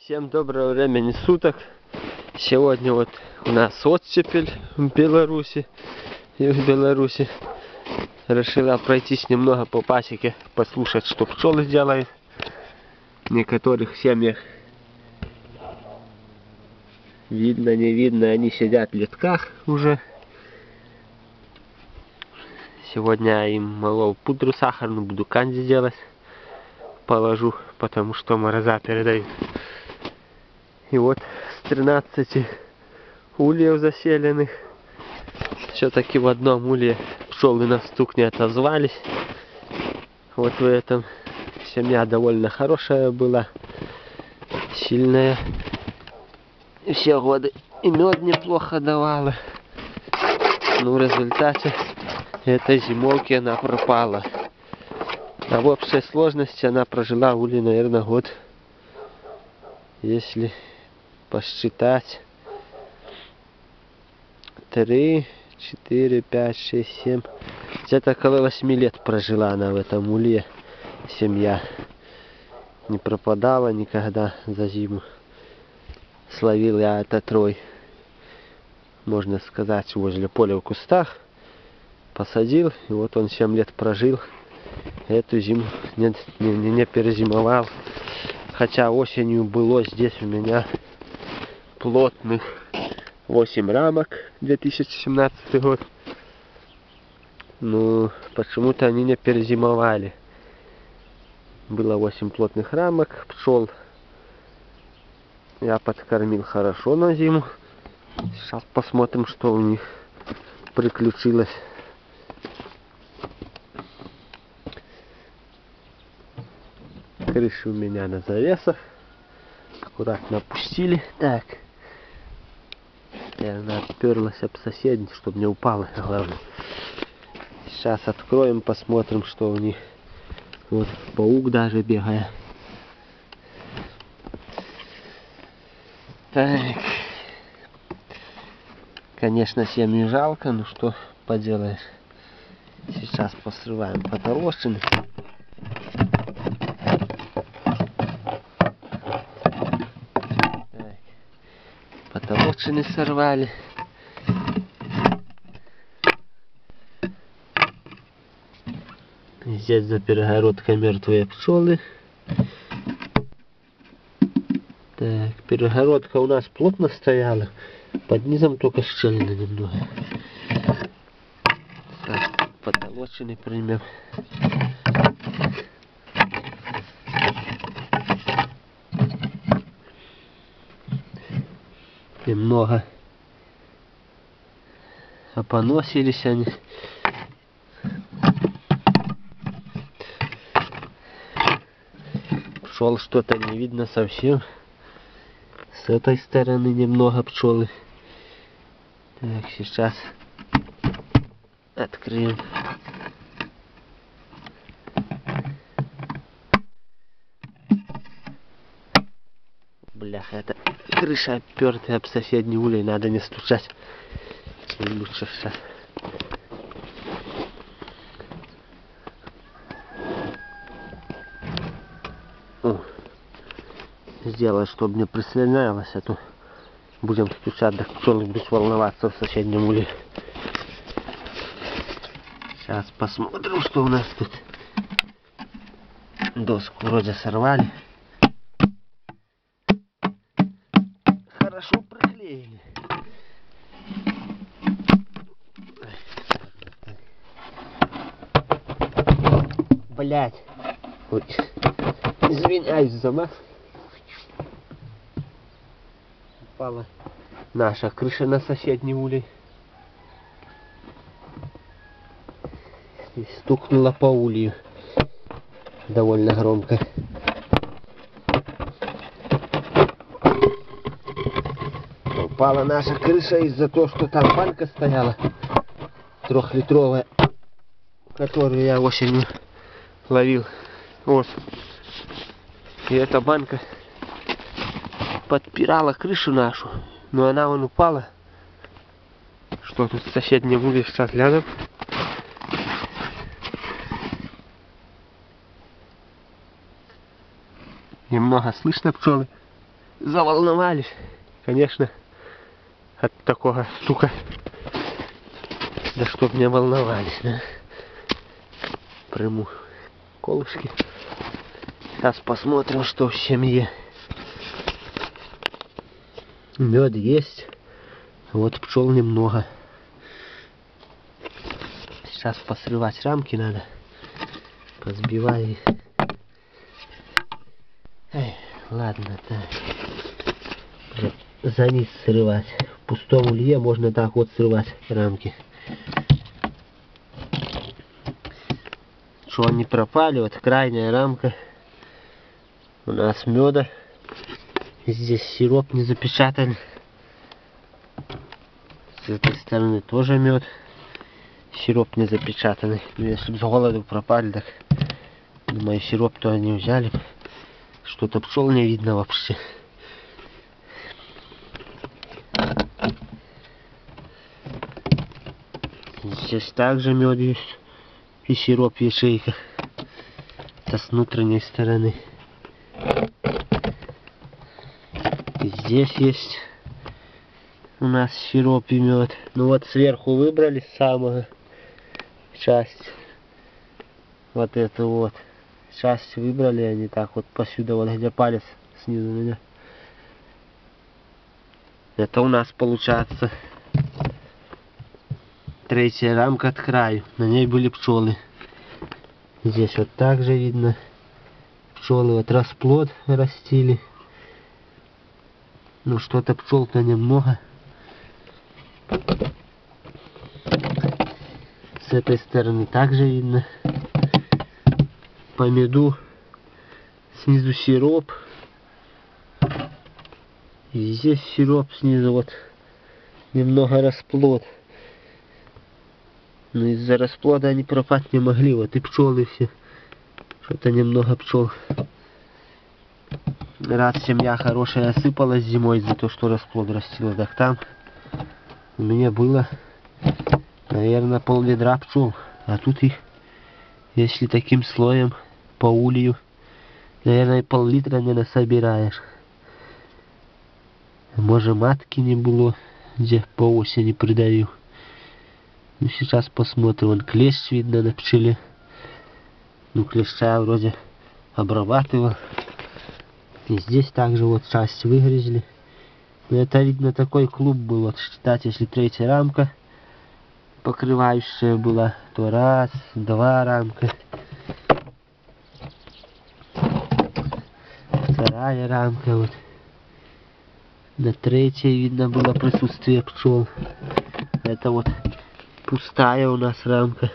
Всем доброго времени суток. Сегодня вот у нас оттепель в Беларуси. И в Беларуси решила пройтись немного по пасеке, послушать, что пчелы делают. В некоторых семьях видно, не видно, они сидят в летках уже. Сегодня им молол пудру сахарную, буду канди делать. Положу, потому что мороза передают. И вот с 13 ульев заселенных, все-таки в одном улье пчелы на стук не отозвались. Вот в этом семья довольно хорошая была, сильная. И все годы и мед неплохо давала. Но в результате этой зимовки она пропала. А в общей сложности она прожила в уле, наверное, год. Если посчитать. Три, четыре, пять, шесть, семь. Где-то около восьми лет прожила она в этом улье. Семья. Не пропадала никогда за зиму. Словил я это трой. Можно сказать, возле поля в кустах. Посадил, и вот он 7 лет прожил. Эту зиму не, не, не перезимовал. Хотя осенью было здесь у меня плотных 8 рамок 2017 год. Ну, почему-то они не перезимовали. Было 8 плотных рамок пчел. Я подкормил хорошо на зиму. Сейчас посмотрим, что у них приключилось. Крыши у меня на завесах. Аккуратно опустили. Так. И она отперлась об соседний, чтобы не упала, главное. Сейчас откроем, посмотрим, что у них. Вот паук даже бегает. Так. Конечно, семьи жалко, но что поделаешь. Сейчас посрываем потолочины. Потолочины сорвали. Здесь за перегородкой мертвые пчелы. Так, перегородка у нас плотно стояла. Под низом только щелина немного. Так, потолочины примем. Немного опоносились они. Пчел что-то не видно совсем. С этой стороны немного пчелы. Так, сейчас откроем. Бляха, это крыша опертая об соседний улей, надо не стучать. Чем лучше сейчас. О, сделать, чтобы не прислонялось, а то будем стучать, так пчелы будут волноваться в соседнем уле. Сейчас посмотрим, что у нас тут. Доску вроде сорвали. Хорошо приклеили. Блять. Ой. Извиняюсь за мат. Упала наша крыша на соседний улей. И стукнула по улью. Довольно громко. Упала наша крыша из-за того, что там банка стояла. Трехлитровая. Которую я осенью ловил. Вот. И эта банка подпирала крышу нашу. Но она вон упала. Что тут в соседнем уле сейчас глянем. Немного слышно пчелы. заволновались. Конечно, от такого стука. Да чтоб не волновались, да. Приму колышки. Сейчас посмотрим, что в семье. Мед есть. Вот пчел немного. Сейчас посрывать рамки надо. Позбиваю их. Эй, ладно, так. За низ срывать. В пустом улье можно так вот срывать рамки. Что они пропали, вот крайняя рамка. У нас меда. Здесь сироп не запечатан. С этой стороны тоже мед. Сироп не запечатанный. Ну, если бы с голоду пропали, так думаю, сироп-то они взяли. Что-то пчел не видно вообще. Здесь также мед есть. И сироп ячейка. Это с внутренней стороны. И здесь есть у нас сироп и мед. Ну вот сверху выбрали самого часть. Вот эту вот. Часть выбрали они так вот посюда, вот где палец снизу меня. Это у нас получается третья рамка от краю. На ней были пчелы. Здесь вот также видно. Пчелы вот расплод растили. Ну что-то пчел-то немного. С этой стороны также видно. По меду снизу сироп. И здесь сироп снизу вот немного расплод. Но из-за расплода они пропасть не могли. Вот и пчелы все. Что-то немного пчел. Раз семья хорошая осыпалась зимой за то, что расплод растила. Так там у меня было, наверное, пол ведра пчел. А тут их, если таким слоем по улью, наверное, пол-литра не насобираешь. Может, матки не было, где по осени придаю. Ну, сейчас посмотрим. Вон клещ видно на пчеле. Ну, клеща вроде обрабатывал. И здесь также вот часть выгрызли. Но это, видно, такой клуб был. Вот считать, если третья рамка покрывающая была, то раз, два рамка. Вторая рамка вот. На третьей видно было присутствие пчел. Это вот пустая у нас рамка.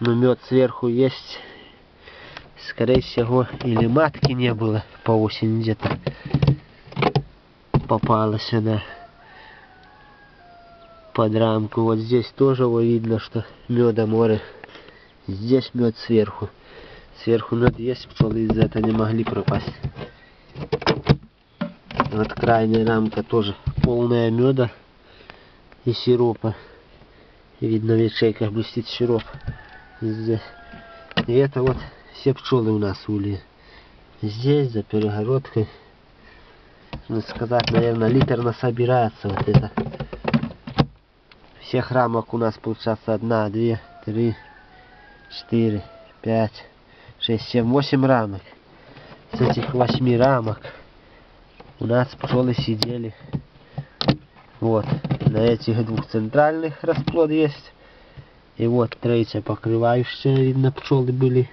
Но мед сверху есть. Скорее всего, или матки не было по осени где-то. Попалась она под рамку. Вот здесь тоже его видно, что меда море. Здесь мед сверху. Сверху мед есть, пчелы из-за этого не могли пропасть. Вот крайняя рамка тоже полная меда и сиропа. Видно в ячейках блестит сироп. И это вот все пчелы у нас ульи. Здесь, за перегородкой. Надо сказать, наверное, литр насобирается вот это. Всех рамок у нас получается одна, две, три, четыре, пять, шесть, семь, восемь рамок. С этих восьми рамок у нас пчелы сидели вот на этих двух центральных расплод есть. И вот третья покрывающая, видно, пчелы были.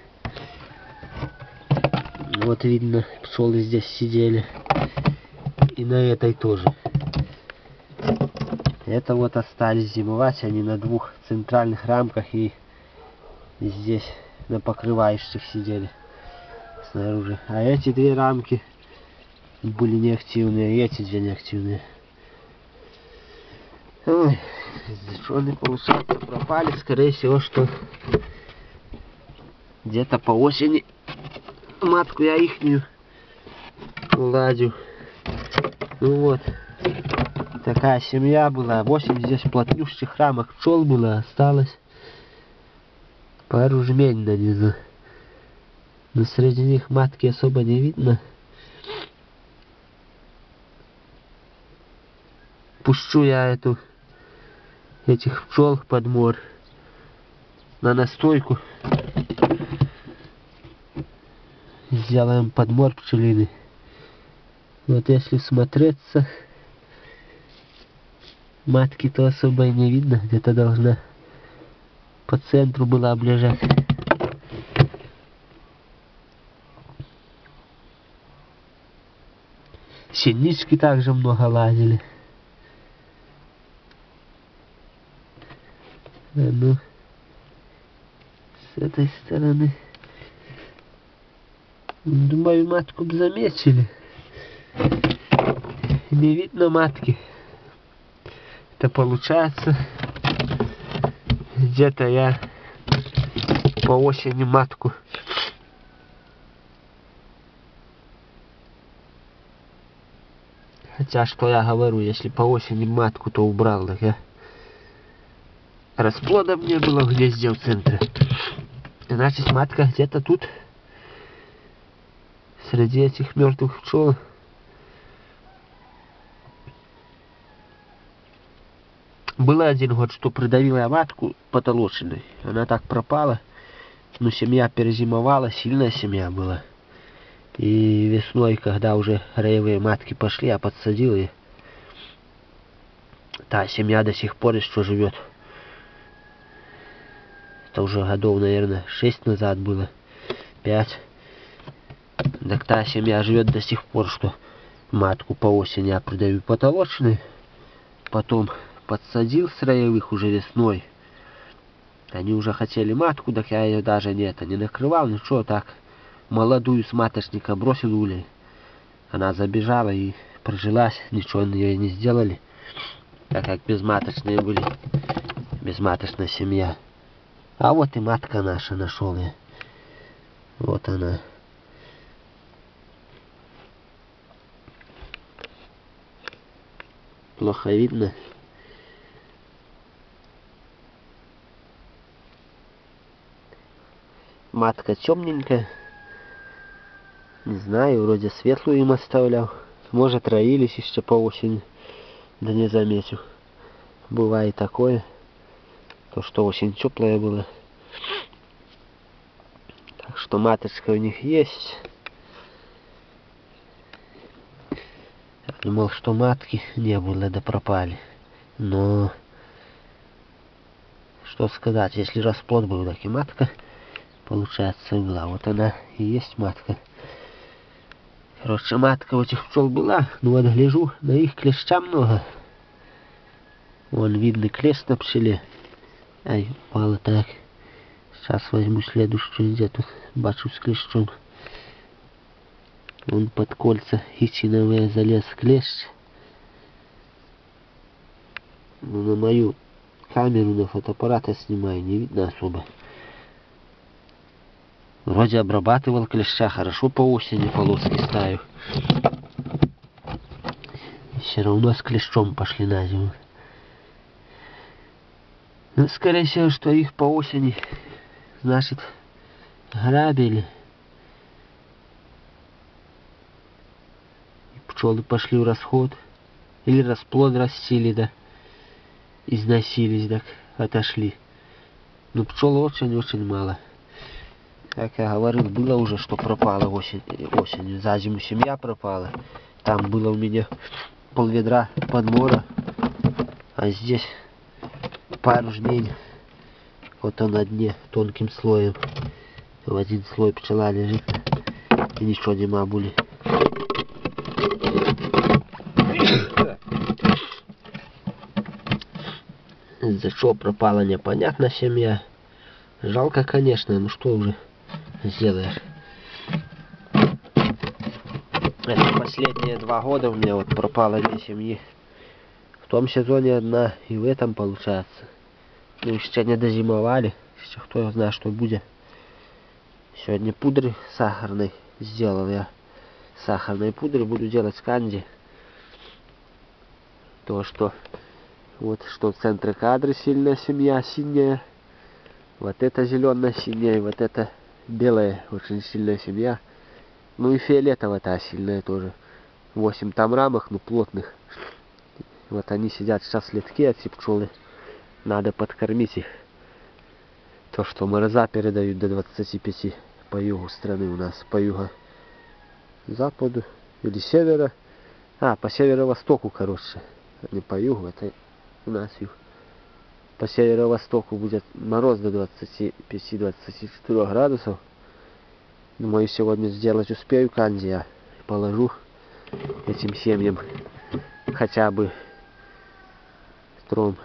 Вот видно, пчелы здесь сидели. И на этой тоже. Это вот остались зимовать, они на двух центральных рамках и здесь на покрывающих сидели снаружи. А эти две рамки были неактивные, и эти две неактивные. Ой, не получается, пропали, скорее всего, что где-то по осени матку я ихнюю ладю. Ну вот, такая семья была, 8 здесь плотнющих рамок пчел было, осталось пару жмень на нанизу. Но среди них матки особо не видно. Пущу я эту этих пчел под мор на настойку. Сделаем подмор пчелины. Вот если смотреться, матки-то особо и не видно, где-то должна по центру была облежать. Синички также много лазили. А ну, с этой стороны. Думаю, матку бы заметили. Не видно матки. Это получается, где-то я по осени матку Хотя, что я говорю, если по осени матку, то убрал, так я... Расплода мне было в гнезде в центре. Значит, матка где-то тут, среди этих мертвых пчел. Было один год, что придавила я матку потолоченной. Она так пропала. Но семья перезимовала, сильная семья была. И весной, когда уже роевые матки пошли, я подсадил и та семья до сих пор еще живет. Это уже годов, наверное, шесть назад было, пять. Так та семья живет до сих пор, что матку по осени я продаю потолочный, потом подсадил с роевых уже весной. Они уже хотели матку, так я ее даже не это не накрывал, ничего так молодую с маточника бросил улей. Она забежала и прожилась, ничего нее не сделали, так как безматочные были, безматочная семья. А вот и матка наша нашел я. Вот она. Плохо видно. Матка темненькая. Не знаю, вроде светлую им оставлял. Может, роились еще по осени. Да не заметил. Бывает такое. То, что очень теплое было. Так что маточка у них есть. Я думал, что матки не было, да пропали. Но... Что сказать, если расплод был, так и матка, получается, была. Вот она и есть матка. Короче, матка у этих пчел была, ну вот гляжу, на их клеща много. Вон видно клещ на пчеле. Ай, упала так. Сейчас возьму следующую где-то, бачу с клещом. Вон под кольца хитиновые залез клещ. Ну, на мою камеру на фотоаппарат я снимаю, не видно особо. Вроде обрабатывал клеща, хорошо по осени полоски ставил. Все равно с клещом пошли на зиму. Ну, скорее всего, что их по осени, значит, грабили. И пчелы пошли в расход. Или расплод растили, да. Износились, так отошли. Но пчел очень-очень мало. Как я говорил, было уже, что пропало осень, осенью. За зиму семья пропала. Там было у меня пол ведра подмора. А здесь пару жмень. Вот он на дне тонким слоем. В один слой пчела лежит. И ничего не мабули. За что пропала непонятно семья. Жалко, конечно, ну что уже сделаешь. Это последние два года у меня вот пропало две семьи. В том сезоне одна, и в этом получается. Ну, еще не дозимовали. Еще кто знает, что будет. Сегодня пудры сахарной сделал я. Сахарной пудры буду делать канди. То, что вот что в центре кадра сильная семья, синяя. Вот это зеленая синяя, вот это белая очень сильная семья. Ну и фиолетовая та сильная тоже. Восемь там рамок, ну плотных. Вот они сидят сейчас в литке, эти пчелы. Надо подкормить их. То, что мороза передают до 25 по югу страны у нас, по юго западу или севера. А, по северо-востоку, короче. Не по югу, это у нас юг. По северо-востоку будет мороз до 25-24 градусов. Думаю, сегодня сделать успею канди я положу этим семьям хотя бы стром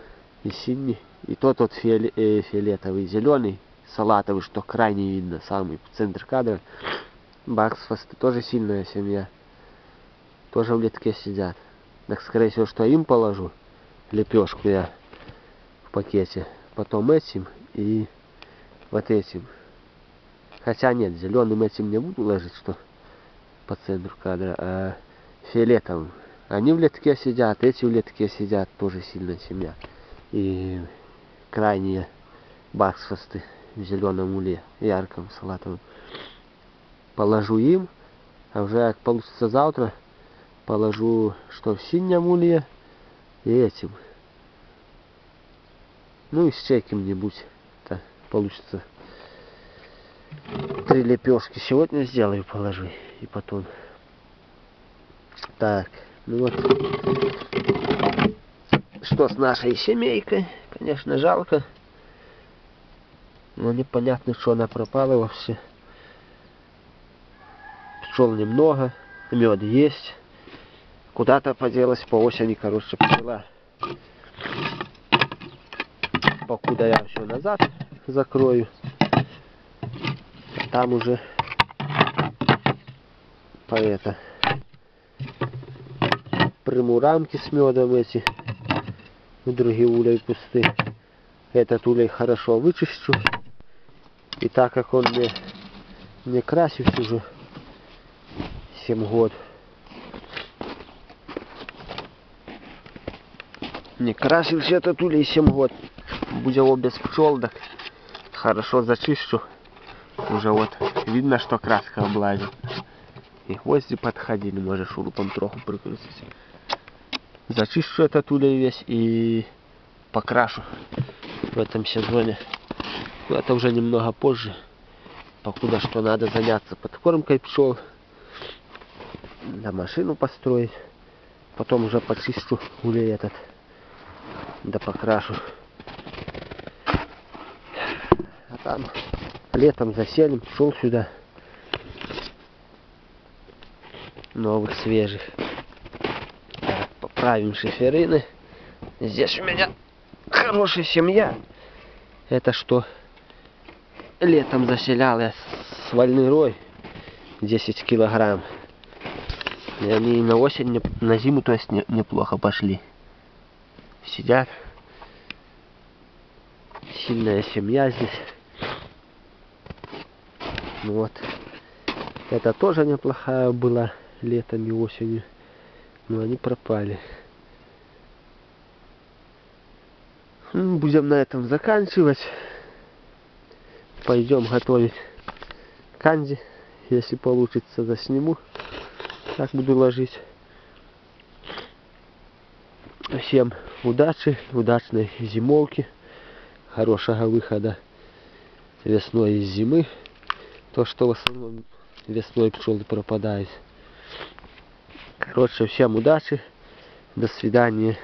и синий. И тот вот фиоле, э, фиолетовый, зеленый, салатовый, что крайне видно, самый центр кадра. Баксфасты тоже сильная семья. Тоже в литке сидят. Так, скорее всего, что им положу. Лепешку я в пакете. Потом этим и вот этим. Хотя нет, зеленым этим не буду ложить, что по центру кадра, а фиолетовым. Они в летке сидят, эти в летке сидят, тоже сильная семья. И крайние баксфасты в зеленом уле, ярком, салатовом. Положу им, а уже как получится завтра, положу что в синем улье и этим. Ну и с чеким-нибудь. Это получится три лепешки сегодня сделаю, положу. И потом. Так, ну вот. Что с нашей семейкой? Конечно, жалко. Но непонятно, что она пропала вообще. Пчел немного, мед есть. Куда-то поделась по осени, короче, пчела. Покуда я все назад закрою. Там уже по это приму рамки с медом эти. Другие улей пусты. Этот улей хорошо вычищу. И так как он не, не красился уже 7 год. Не красился этот улей 7 год. Будет его без пчел, так хорошо зачищу. Уже вот видно, что краска облазит. И гвозди подходили, може шурупом троху прикрутить. Зачищу этот улей весь и покрашу в этом сезоне. Но это уже немного позже. Покуда что надо заняться подкормкой пчел. Да машину построить. Потом уже почищу улей этот. Да покрашу. А там летом заселим пчел сюда. Новых, свежих. Так, поправим шиферины. Здесь у меня хорошая семья. Это что? Летом заселял я свальный рой. 10 килограмм. И они на осень, на зиму, то есть не, неплохо пошли. Сидят. Сильная семья здесь. Вот. Это тоже неплохая была летом и осенью. Но они пропали. Будем на этом заканчивать. Пойдем готовить канди. Если получится, засниму. Так буду ложить. Всем удачи, удачной зимовки, хорошего выхода весной из зимы. То, что в основном весной пчелы пропадают. Короче, всем удачи, до свидания.